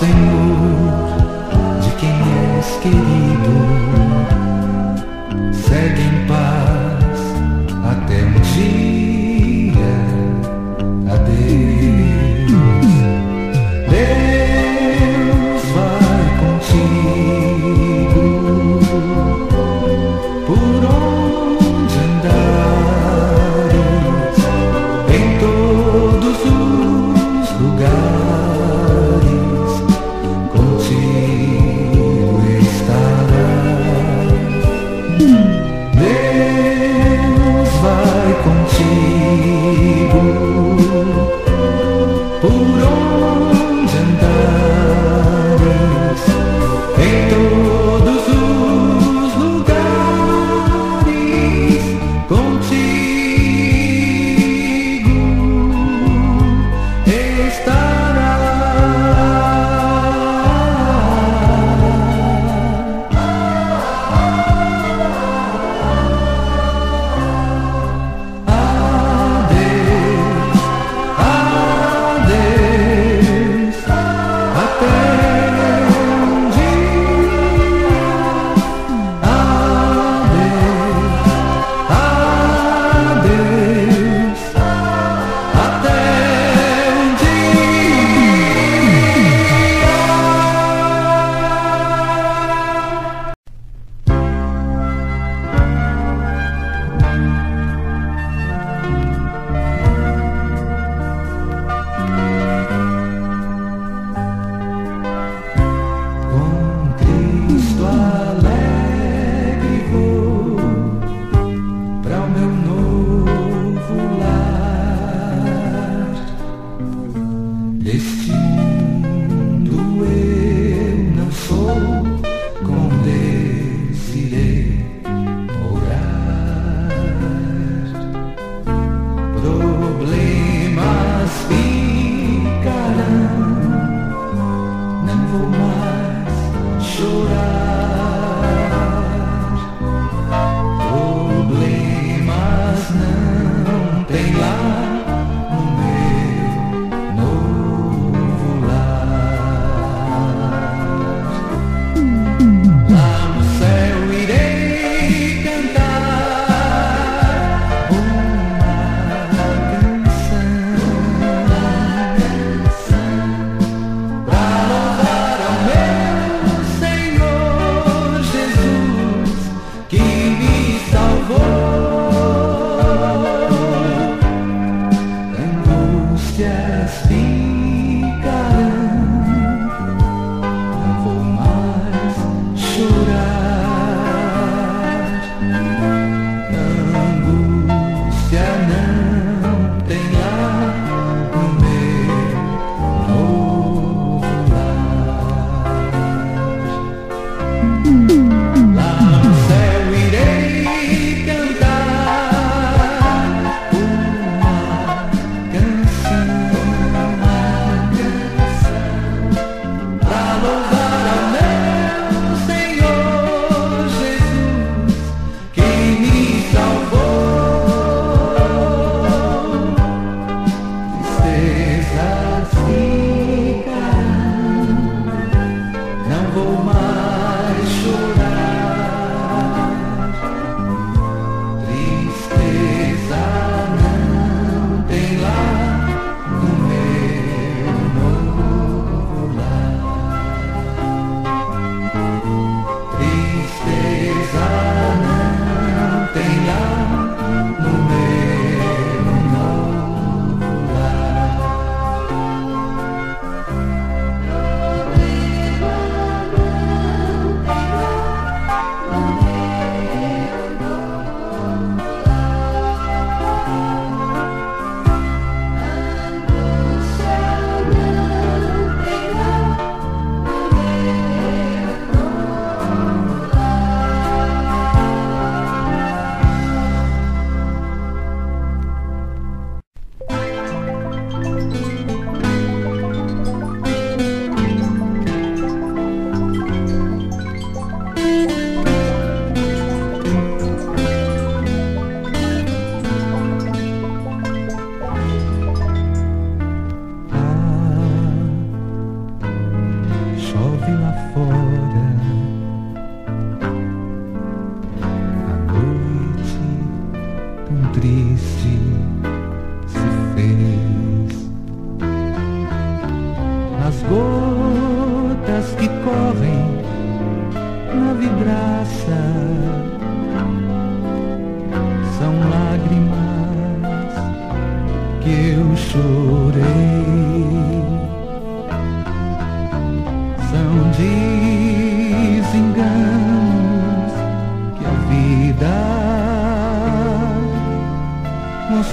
thing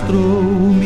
mostrou-me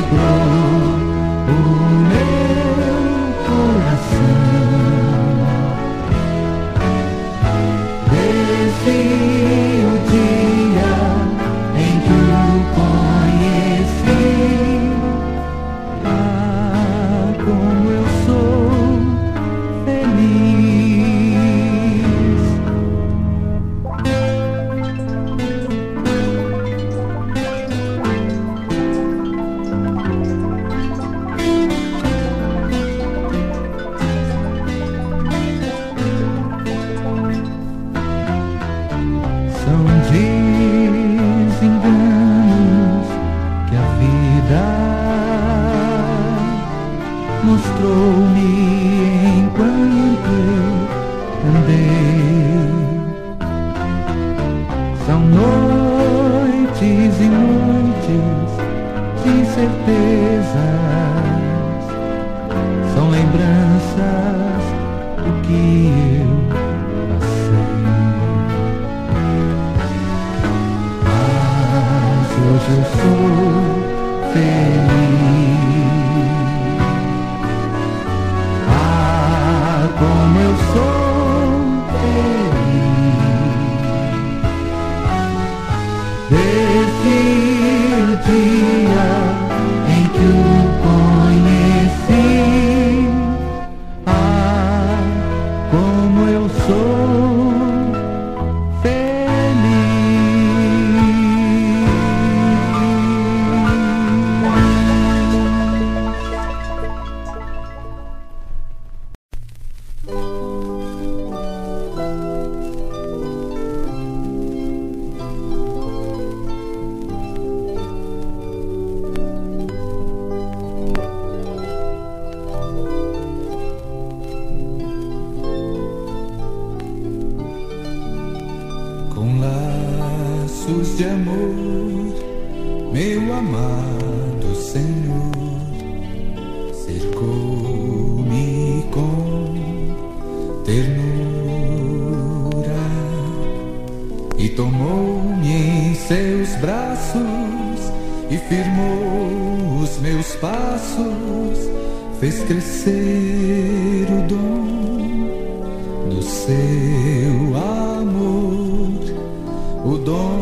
brown. cercou-me com ternura e tomou-me em seus braços e firmou os meus passos, fez crescer o dom do seu amor, o dom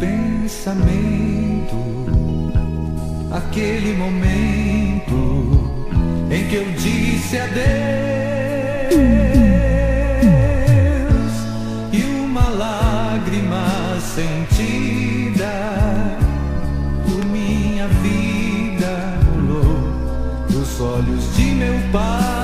pensamento, aquele momento em que eu disse adeus e uma lágrima sentida por minha vida rolou dos olhos de meu pai.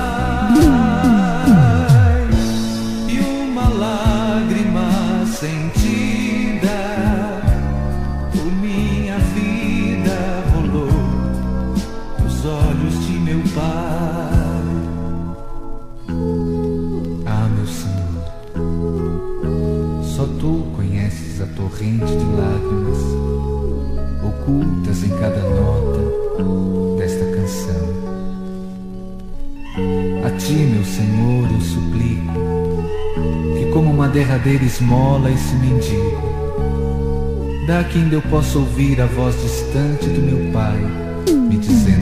uma derradeira esmola esse mendigo. Dá que ainda eu posso ouvir a voz distante do meu pai me dizendo.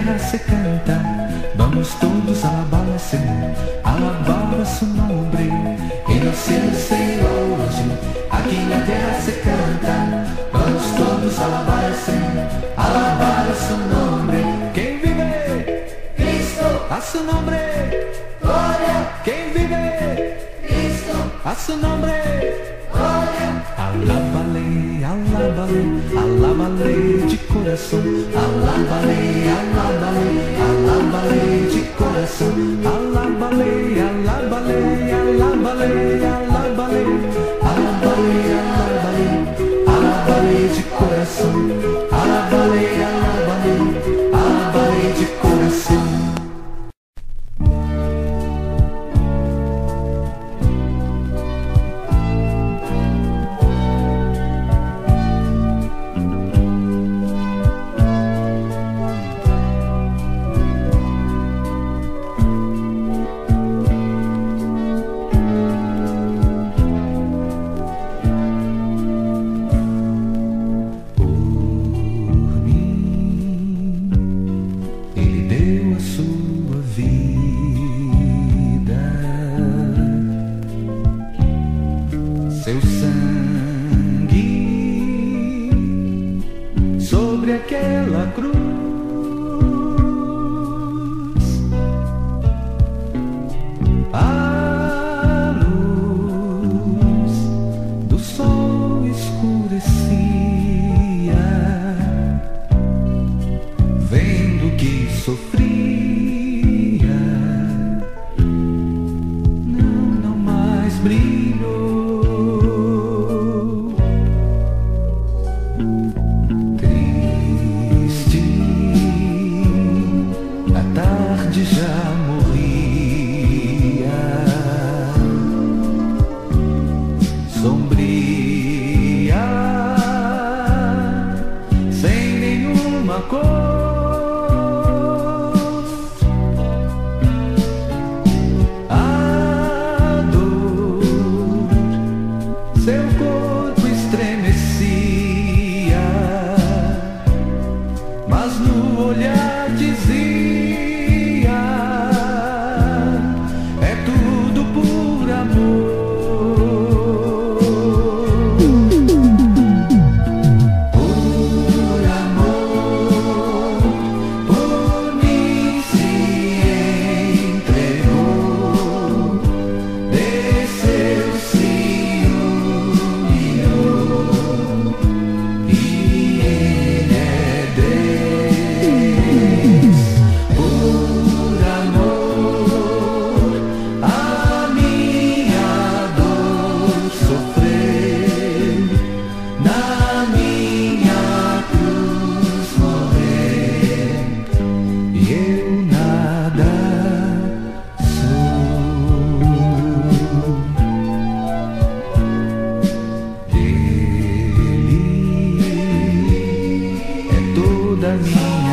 terra se canta. Vamos todos alabar-se Alabar su nombre E no cielo se hoje, Aqui na terra se canta. Vamos todos alabar-se Alabar su nombre. Quem vive? Cristo A su nombre. Glória. Quem vive? Cristo A su nombre. Glória. Alabalei, alabalei, alabalei de coração. Alabalei, alabalei, alabalei de coração. Alabalei, alabalei, alabalei, alabalei, alabalei, alabalei, alabalei de coração. Alabalei. 的秘密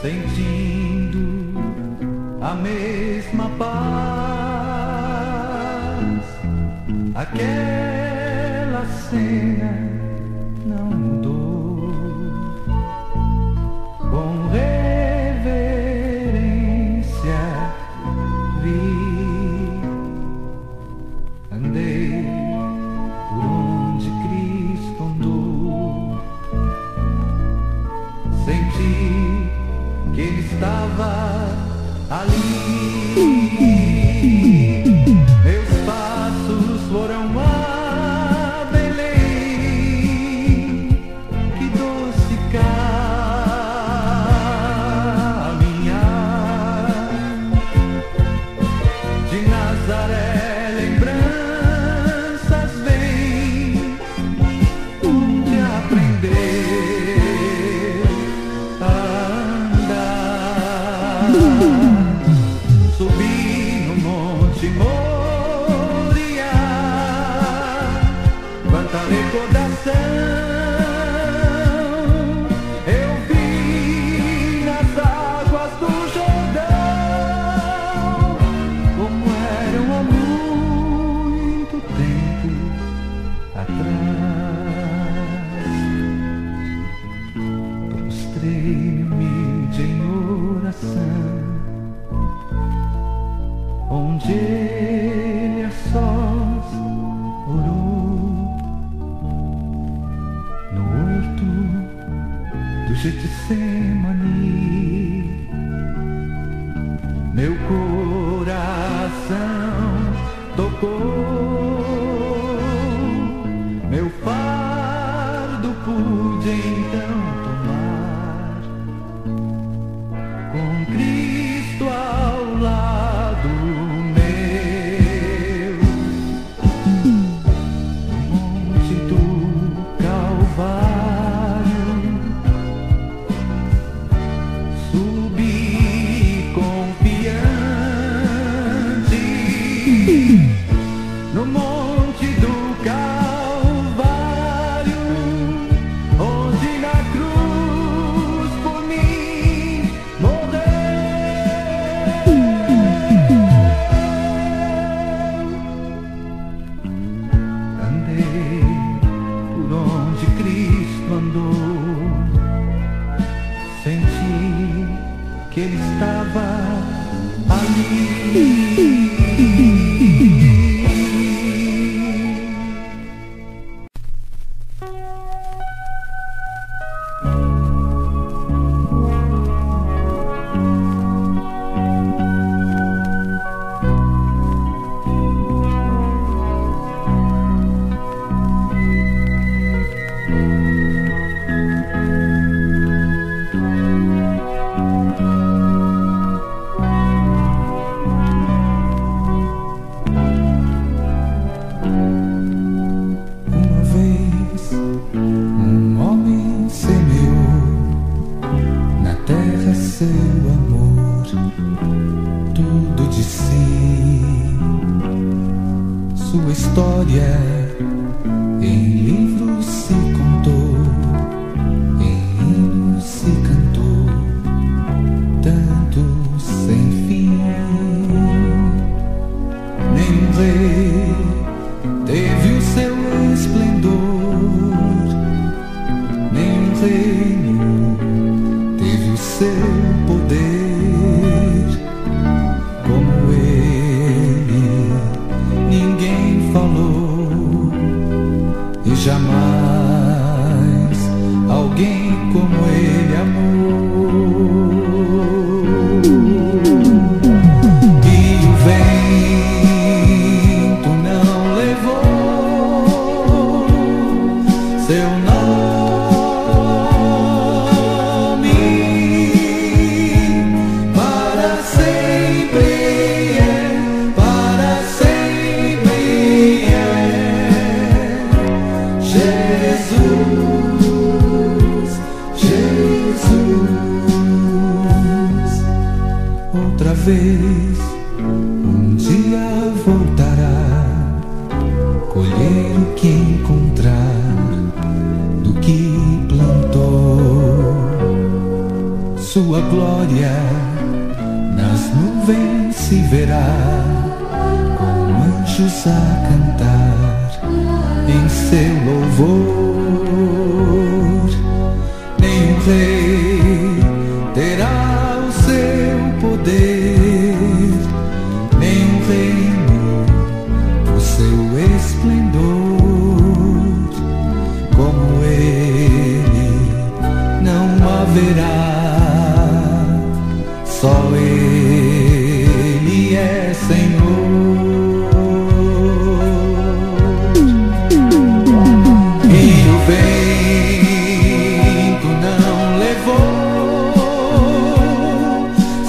sentindo a mesma paz. Aquela cena recordação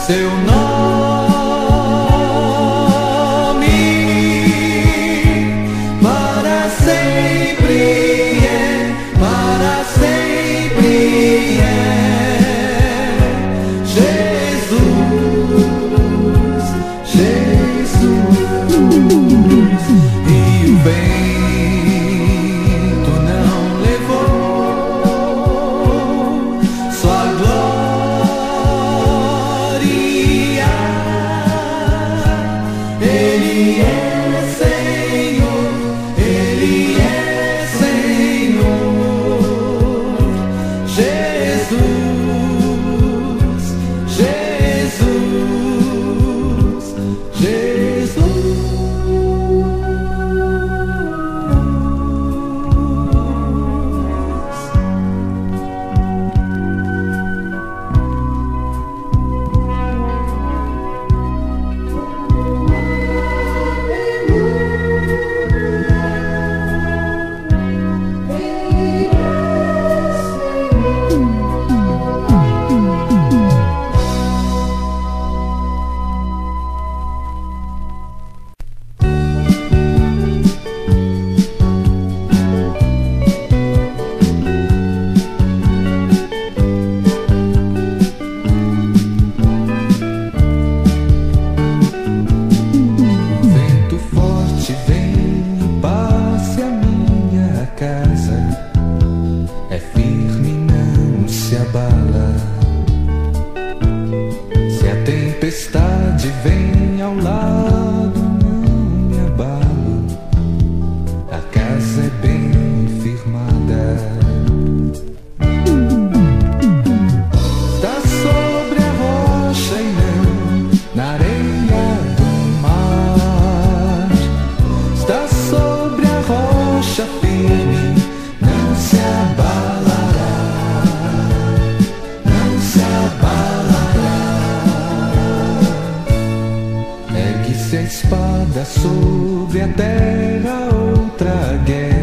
seu nome espada sobre a terra, outra guerra